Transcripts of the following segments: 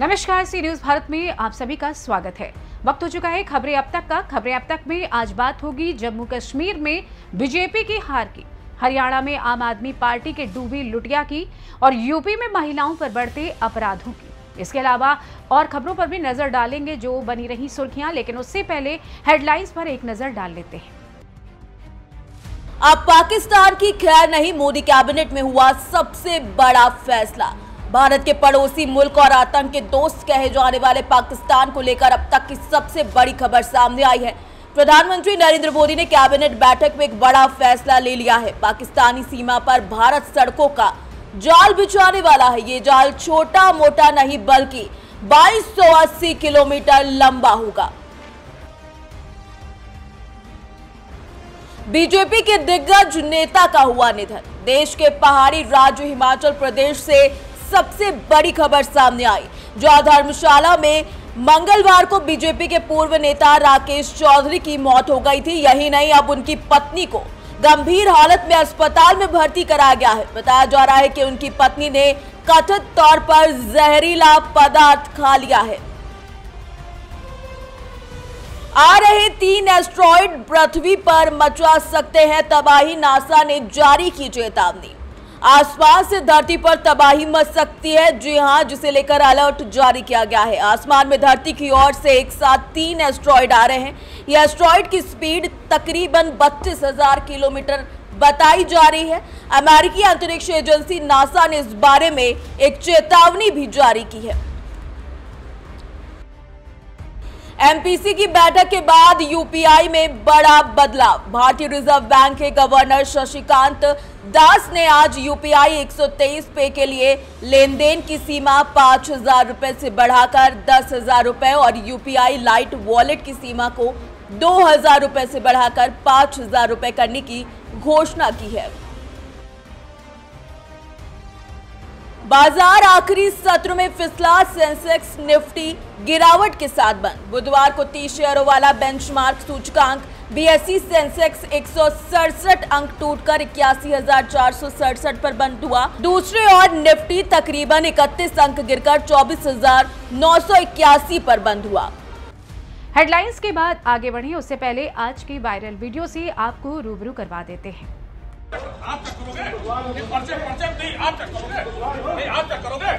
नमस्कार, सी न्यूज़ भारत में आप सभी का स्वागत है। वक्त हो चुका है खबरें अब तक का। खबरें अब तक में आज बात होगी जम्मू कश्मीर में बीजेपी की हार की। हरियाणा में आम आदमी पार्टी के डूबी लुटिया की और यूपी में महिलाओं पर बढ़ते अपराधों की। इसके अलावा और खबरों पर भी नज़र डालेंगे जो बनी रही सुर्खियाँ, लेकिन उससे पहले हेडलाइंस पर एक नज़र डाल लेते हैं। अब पाकिस्तान की खैर नहीं, मोदी कैबिनेट में हुआ सबसे बड़ा फैसला। भारत के पड़ोसी मुल्क और आतंक के दोस्त कहे जाने वाले पाकिस्तान को लेकर अब तक की सबसे बड़ी खबर सामने आई है। प्रधानमंत्री नरेंद्र मोदी ने कैबिनेट बैठक में एक बड़ा फैसला ले लिया है। पाकिस्तानी सीमा पर भारत सड़कों का जाल बिछाने वाला है। ये जाल छोटा मोटा नहीं, बल्कि 2280 किलोमीटर लंबा होगा। बीजेपी के दिग्गज नेता का हुआ निधन। देश के पहाड़ी राज्य हिमाचल प्रदेश से सबसे बड़ी खबर सामने आई, जो धर्मशाला में मंगलवार को बीजेपी के पूर्व नेता राकेश चौधरी की मौत हो गई थी। यही नहीं, अब उनकी पत्नी को गंभीर हालत में अस्पताल में भर्ती कराया गया है। बताया जा रहा है कि उनकी पत्नी ने कथित तौर पर जहरीला पदार्थ खा लिया है। आ रहे तीन एस्ट्रॉइड पृथ्वी पर मचा सकते हैं, तबाही नासा ने जारी की चेतावनी। आसमान से धरती पर तबाही मच सकती है। जी हाँ जिसे लेकर अलर्ट जारी किया गया है। आसमान में धरती की ओर से एक साथ तीन एस्ट्रॉयड आ रहे हैं। ये एस्ट्रॉयड की स्पीड तकरीबन बत्तीस हज़ार किलोमीटर बताई जा रही है। अमेरिकी अंतरिक्ष एजेंसी नासा ने इस बारे में एक चेतावनी भी जारी की है। एमपीसी की बैठक के बाद यूपीआई में बड़ा बदलाव। भारतीय रिज़र्व बैंक के गवर्नर शशिकांत दास ने आज यूपीआई 123 पे के लिए लेन देन की सीमा पाँच हज़ार रुपए से बढ़ाकर दस हज़ार रुपए और यूपीआई लाइट वॉलेट की सीमा को दो हज़ार रुपए से बढ़ाकर पाँच हज़ार रुपए करने की घोषणा की है। बाज़ार आखिरी सत्र में फिसला, सेंसेक्स, निफ्टी गिरावट के साथ बंद। बुधवार को तीस शेयरों वाला बेंचमार्क सूचकांक, बीएसई सेंसेक्स एक सौ सड़सठ अंक टूटकर इक्यासी पर बंद हुआ। दूसरे और निफ्टी तकरीबन इकतीस अंक गिरकर चौबीस हज़ार नौ सौ इक्यासी पर बंद हुआ। हेडलाइंस के बाद आगे बढ़े। उससे पहले आज की वायरल वीडियो से आपको रूबरू करवा देते हैं। आप तक करोगे पर्चे पर्चे नहीं आप तक करोगे नहीं आप तक करोगे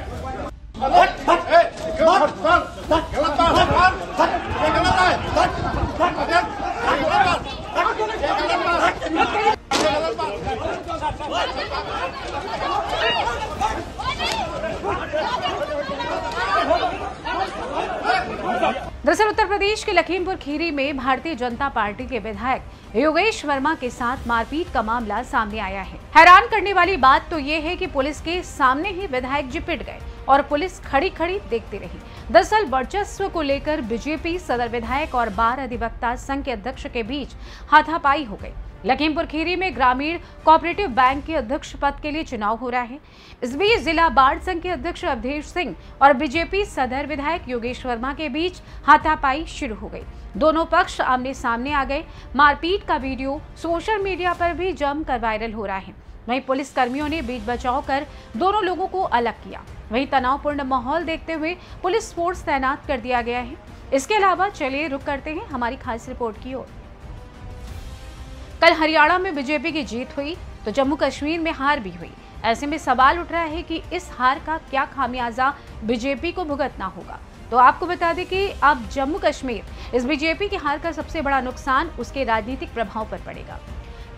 दरअसल उत्तर प्रदेश के लखीमपुर खीरी में भारतीय जनता पार्टी के विधायक योगेश वर्मा के साथ मारपीट का मामला सामने आया है। हैरान करने वाली बात तो ये है कि पुलिस के सामने ही विधायक जी पिट गए और पुलिस खड़ी खड़ी देखती रही। दरअसल वर्चस्व को लेकर बीजेपी सदर विधायक और बार अधिवक्ता संघ के अध्यक्ष के बीच हाथापाई हो गई। लखीमपुर खीरी में ग्रामीण कोऑपरेटिव बैंक के अध्यक्ष पद के लिए चुनाव हो रहा है। इस बीच जिला बाढ़ संघ के अध्यक्ष अवधेश सिंह और बीजेपी सदर विधायक योगेश वर्मा के बीच हाथापाई शुरू हो गई। दोनों पक्ष आमने सामने आ गए। मारपीट का वीडियो सोशल मीडिया पर भी जमकर वायरल हो रहा है। वहीं पुलिस कर्मियों ने बीच बचाव कर दोनों लोगों को अलग किया। वहीं तनावपूर्ण माहौल देखते हुए पुलिस फोर्स तैनात कर दिया गया है। इसके अलावा चलिए रुक करते हैं हमारी खास रिपोर्ट की ओर। कल हरियाणा में बीजेपी की जीत हुई तो जम्मू कश्मीर में हार भी हुई। ऐसे में सवाल उठ रहा है कि इस हार का क्या खामियाजा बीजेपी को भुगतना होगा? तो आपको बता दें कि अब जम्मू कश्मीर, इस बीजेपी की हार का सबसे बड़ा नुकसान उसके राजनीतिक प्रभाव पर पड़ेगा।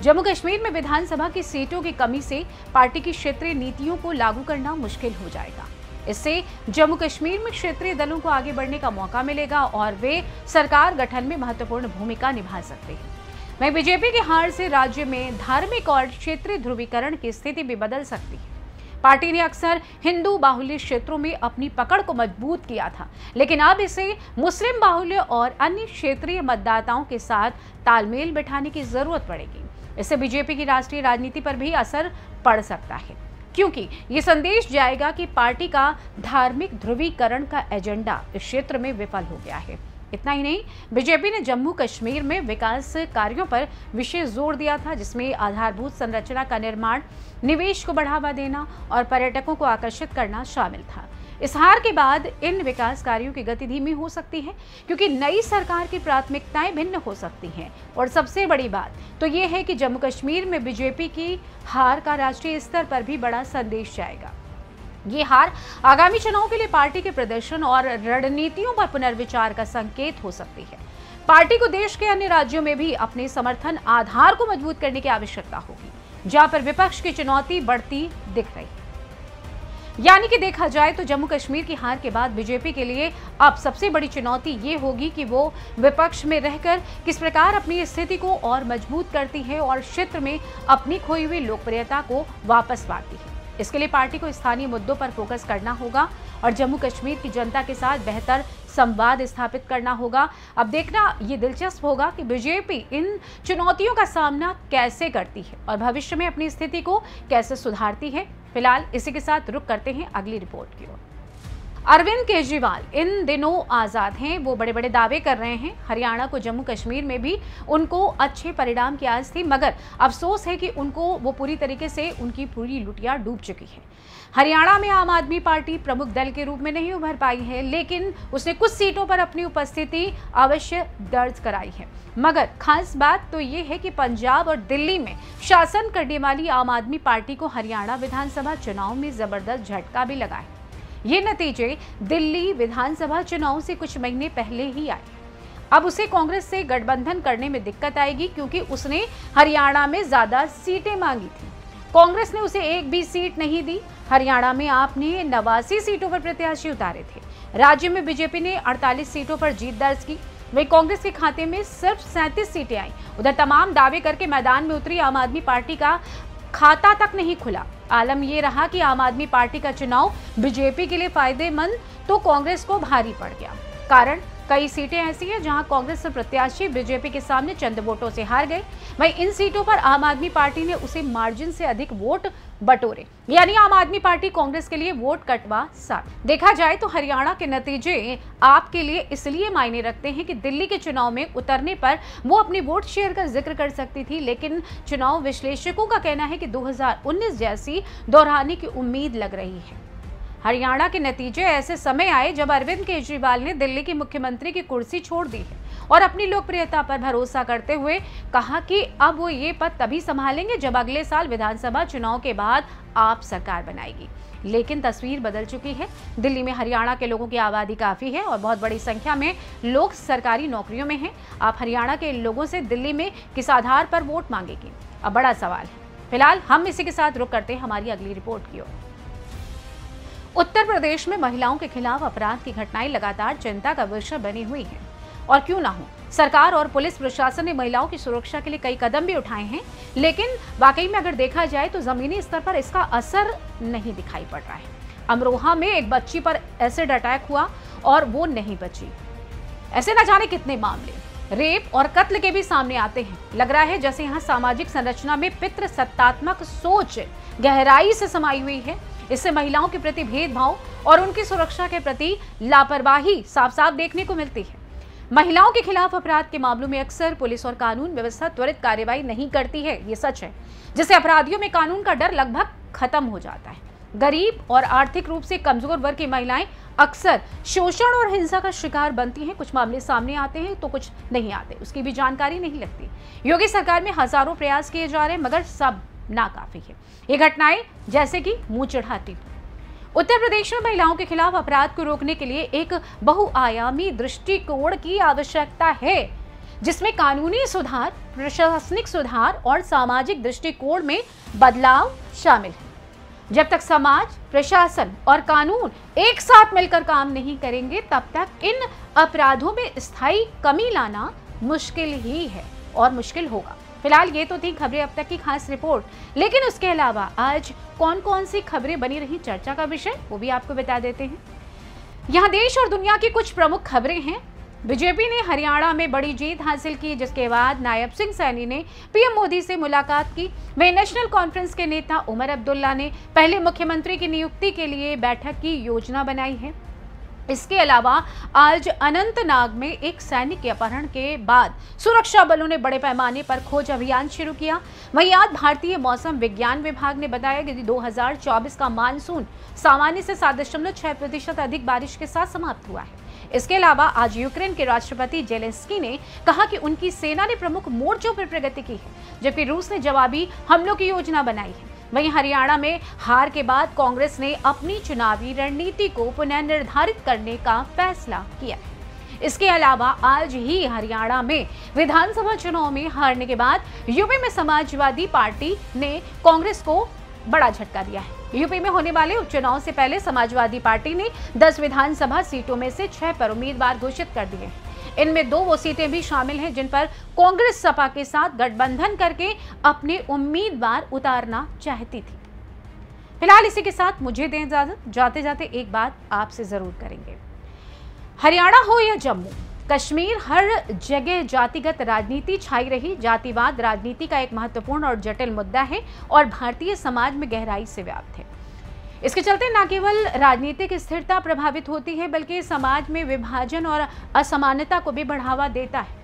जम्मू कश्मीर में विधानसभा की सीटों की कमी से पार्टी की क्षेत्रीय नीतियों को लागू करना मुश्किल हो जाएगा। इससे जम्मू कश्मीर में क्षेत्रीय दलों को आगे बढ़ने का मौका मिलेगा और वे सरकार गठन में महत्वपूर्ण भूमिका निभा सकते हैं। वहीं बीजेपी की हार से राज्य में धार्मिक और क्षेत्रीय ध्रुवीकरण की स्थिति भी बदल सकती है। पार्टी ने अक्सर हिंदू बाहुल्य क्षेत्रों में अपनी पकड़ को मज़बूत किया था, लेकिन अब इसे मुस्लिम बाहुल्य और अन्य क्षेत्रीय मतदाताओं के साथ तालमेल बिठाने की ज़रूरत पड़ेगी। इससे बीजेपी की राष्ट्रीय राजनीति पर भी असर पड़ सकता है, क्योंकि ये संदेश जाएगा कि पार्टी का धार्मिक ध्रुवीकरण का एजेंडा इस क्षेत्र में विफल हो गया है। इतना ही नहीं बीजेपी ने जम्मू कश्मीर में विकास कार्यों पर विशेष ज़ोर दिया था, जिसमें आधारभूत संरचना का निर्माण, निवेश को बढ़ावा देना और पर्यटकों को आकर्षित करना शामिल था। इस हार के बाद इन विकास कार्यों की गति धीमी हो सकती है, क्योंकि नई सरकार की प्राथमिकताएँ भिन्न हो सकती हैं। और सबसे बड़ी बात तो ये है कि जम्मू कश्मीर में बीजेपी की हार का राष्ट्रीय स्तर पर भी बड़ा संदेश जाएगा। ये हार आगामी चुनाव के लिए पार्टी के प्रदर्शन और रणनीतियों पर पुनर्विचार का संकेत हो सकती है। पार्टी को देश के अन्य राज्यों में भी अपने समर्थन आधार को मज़बूत करने की आवश्यकता होगी, जहाँ पर विपक्ष की चुनौती बढ़ती दिख रही है। यानी कि देखा जाए तो जम्मू कश्मीर की हार के बाद बीजेपी के लिए अब सबसे बड़ी चुनौती ये होगी कि वो विपक्ष में रहकर किस प्रकार अपनी स्थिति को और मज़बूत करती है और क्षेत्र में अपनी खोई हुई लोकप्रियता को वापस पाती है। इसके लिए पार्टी को स्थानीय मुद्दों पर फोकस करना होगा और जम्मू कश्मीर की जनता के साथ बेहतर संवाद स्थापित करना होगा। अब देखना ये दिलचस्प होगा कि बीजेपी इन चुनौतियों का सामना कैसे करती है और भविष्य में अपनी स्थिति को कैसे सुधारती है। फ़िलहाल इसी के साथ रुक करते हैं अगली रिपोर्ट की ओर। अरविंद केजरीवाल, इन दिनों आज़ाद हैं। वो बड़े बड़े दावे कर रहे हैं। हरियाणा को जम्मू कश्मीर में भी उनको अच्छे परिणाम की आस थी, मगर अफसोस है कि उनको वो पूरी तरीके से उनकी पूरी लुटिया डूब चुकी है। हरियाणा में आम आदमी पार्टी प्रमुख दल के रूप में नहीं उभर पाई है, लेकिन उसने कुछ सीटों पर अपनी उपस्थिति अवश्य दर्ज कराई है। मगर खास बात तो ये है कि पंजाब और दिल्ली में शासन करने वाली आम आदमी पार्टी को हरियाणा विधानसभा चुनाव में ज़बरदस्त झटका भी लगा है। ये नतीजे दिल्ली विधानसभा चुनाव से कुछ महीने पहले ही आए। अब उसे कांग्रेस से गठबंधन करने में दिक्कत आएगी क्योंकि उसने हरियाणा में ज़्यादा सीटें मांगी थी। कांग्रेस ने उसे एक भी सीट नहीं दी। हरियाणा में आपने नवासी सीटों पर प्रत्याशी उतारे थे। राज्य में बीजेपी ने 48 सीटों पर जीत दर्ज की। वही कांग्रेस के खाते में सिर्फ़ सैंतीस सीटें आई। उधर तमाम दावे करके मैदान में उतरी आम आदमी पार्टी का खाता तक नहीं खुला। आलम ये रहा कि आम आदमी पार्टी का चुनाव बीजेपी के लिए फ़ायदेमंद तो कांग्रेस को भारी पड़ गया। कारण? कई सीटें ऐसी हैं जहाँ कांग्रेस प्रत्याशी बीजेपी के सामने चंद वोटों से हार गए। वहीं इन सीटों पर आम आदमी पार्टी ने उसे मार्जिन से अधिक वोट बटोरे। यानी आम आदमी पार्टी कांग्रेस के लिए वोट कटवा साथ देखा जाए तो हरियाणा के नतीजे आपके लिए इसलिए मायने रखते हैं कि दिल्ली के चुनाव में उतरने पर वो अपने वोट शेयर का ज़िक्र कर सकती थी, लेकिन चुनाव विश्लेषकों का कहना है कि 2019 जैसी दोहराने की उम्मीद लग रही है। हरियाणा के नतीजे ऐसे समय आए जब अरविंद केजरीवाल ने दिल्ली की मुख्यमंत्री की कुर्सी छोड़ दी है और अपनी लोकप्रियता पर भरोसा करते हुए कहा कि अब वो ये पद तभी संभालेंगे जब अगले साल विधानसभा चुनाव के बाद आप सरकार बनाएगी। लेकिन तस्वीर बदल चुकी है। दिल्ली में हरियाणा के लोगों की आबादी काफ़ी है और बहुत बड़ी संख्या में लोग सरकारी नौकरियों में हैं। आप हरियाणा के लोगों से दिल्ली में किस आधार पर वोट मांगेगी? अब बड़ा सवाल है। फ़िलहाल हम इसी के साथ रुक करते हैं। हमारी अगली रिपोर्ट की ओर। उत्तर प्रदेश में महिलाओं के खिलाफ अपराध की घटनाएँ लगातार चिंता का विषय बनी हुई है। और क्यों ना हो? सरकार और पुलिस प्रशासन ने महिलाओं की सुरक्षा के लिए कई कदम भी उठाए हैं, लेकिन वाकई में अगर देखा जाए तो जमीनी स्तर पर इसका असर नहीं दिखाई पड़ रहा है। अमरोहा में एक बच्ची पर एसिड अटैक हुआ और वो नहीं बची। ऐसे न जाने कितने मामले, रेप और कत्ल के भी सामने आते हैं। लग रहा है जैसे यहाँ सामाजिक संरचना में पितृ सत्तात्मक सोच गहराई से समाई हुई है। इससे महिलाओं के प्रति भेदभाव और उनकी सुरक्षा के प्रति लापरवाही साफ़ साफ़ देखने को मिलती है। महिलाओं के खिलाफ अपराध के मामलों में अक्सर पुलिस और कानून व्यवस्था त्वरित कार्यवाही नहीं करती है, ये सच है, जिससे अपराधियों में कानून का डर लगभग खत्म हो जाता है। गरीब और आर्थिक रूप से कमज़ोर वर्ग की महिलाएँ अक्सर शोषण और हिंसा का शिकार बनती हैं। कुछ मामले सामने आते हैं तो कुछ नहीं आते, उसकी भी जानकारी नहीं लगती। योगी सरकार में हज़ारों प्रयास किए जा रहे हैं, मगर सब नाकाफी है। ये घटनाएँ जैसे कि मुँह चढ़ाती। उत्तर प्रदेश में महिलाओं के खिलाफ अपराध को रोकने के लिए एक बहुआयामी दृष्टिकोण की आवश्यकता है, जिसमें कानूनी सुधार, प्रशासनिक सुधार और सामाजिक दृष्टिकोण में बदलाव शामिल है। जब तक समाज, प्रशासन और कानून एक साथ मिलकर काम नहीं करेंगे, तब तक इन अपराधों में स्थायी कमी लाना मुश्किल ही है और मुश्किल होगा। फ़िलहाल ये तो थी खबरें अब तक की खास रिपोर्ट। लेकिन उसके अलावा आज कौन कौन सी खबरें बनी रही चर्चा का विषय, वो भी आपको बता देते हैं। यहाँ देश और दुनिया की कुछ प्रमुख खबरें हैं। बीजेपी ने हरियाणा में बड़ी जीत हासिल की, जिसके बाद नायब सिंह सैनी ने पीएम मोदी से मुलाकात की। वही नेशनल कॉन्फ्रेंस के नेता उमर अब्दुल्ला ने पहले मुख्यमंत्री की नियुक्ति के लिए बैठक की योजना बनाई है। इसके अलावा आज अनंतनाग में एक सैनिक के अपहरण के बाद सुरक्षा बलों ने बड़े पैमाने पर खोज अभियान शुरू किया। वहीं आज भारतीय मौसम विज्ञान विभाग ने बताया कि 2024 का मानसून सामान्य से सात दशमलव छह प्रतिशत अधिक बारिश के साथ समाप्त हुआ है। इसके अलावा आज यूक्रेन के राष्ट्रपति जेलेंस्की ने कहा कि उनकी सेना ने प्रमुख मोर्चों पर प्रगति की है, जबकि रूस ने जवाबी हमलों की योजना बनाई है। वहीं हरियाणा में हार के बाद कांग्रेस ने अपनी चुनावी रणनीति को पुनर्निर्धारित करने का फैसला किया इसके अलावा आज ही हरियाणा में विधानसभा चुनाव में हारने के बाद यूपी में समाजवादी पार्टी ने कांग्रेस को बड़ा झटका दिया है। यूपी में होने वाले उपचुनाव से पहले समाजवादी पार्टी ने 10 विधानसभा सीटों में से छह पर उम्मीदवार घोषित कर दिए हैं। इनमें दो वो सीटें भी शामिल हैं जिन पर कांग्रेस सपा के साथ गठबंधन करके अपने उम्मीदवार उतारना चाहती थी। फ़िलहाल इसी के साथ मुझे दें इजाज़त। जाते जाते एक बात आपसे ज़रूर करेंगे। हरियाणा हो या जम्मू, कश्मीर हर जगह जातिगत राजनीति छाई रही। जातिवाद राजनीति का एक महत्वपूर्ण और जटिल मुद्दा है और भारतीय समाज में गहराई से व्याप्त है। इसके चलते न केवल राजनीतिक स्थिरता प्रभावित होती है, बल्कि समाज में विभाजन और असमानता को भी बढ़ावा देता है।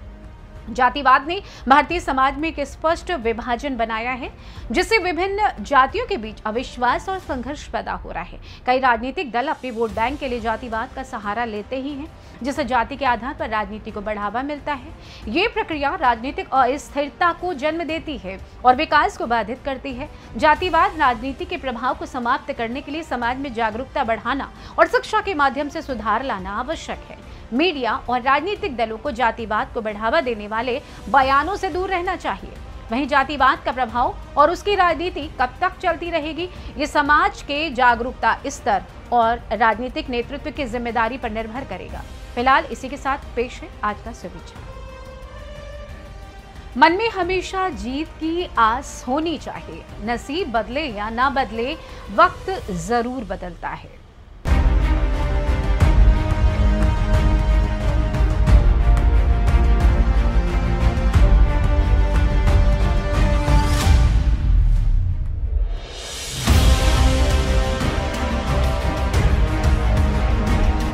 जातिवाद ने भारतीय समाज में एक स्पष्ट विभाजन बनाया है, जिससे विभिन्न जातियों के बीच अविश्वास और संघर्ष पैदा हो रहा है। कई राजनीतिक दल अपने वोट बैंक के लिए जातिवाद का सहारा लेते ही हैं जिससे जाति के आधार पर राजनीति को बढ़ावा मिलता है। ये प्रक्रिया राजनीतिक अस्थिरता को जन्म देती है और विकास को बाधित करती है। जातिवाद राजनीति के प्रभाव को समाप्त करने के लिए समाज में जागरूकता बढ़ाना और शिक्षा के माध्यम से सुधार लाना आवश्यक है। मीडिया और राजनीतिक दलों को जातिवाद को बढ़ावा देने वाले बयानों से दूर रहना चाहिए। वहीं जातिवाद का प्रभाव और उसकी राजनीति कब तक चलती रहेगी, ये समाज के जागरूकता स्तर और राजनीतिक नेतृत्व की ज़िम्मेदारी पर निर्भर करेगा। फ़िलहाल इसी के साथ पेश है आज का सुविचार मन में हमेशा जीत की आस होनी चाहिए। नसीब बदले या ना बदले, वक्त ज़रूर बदलता है।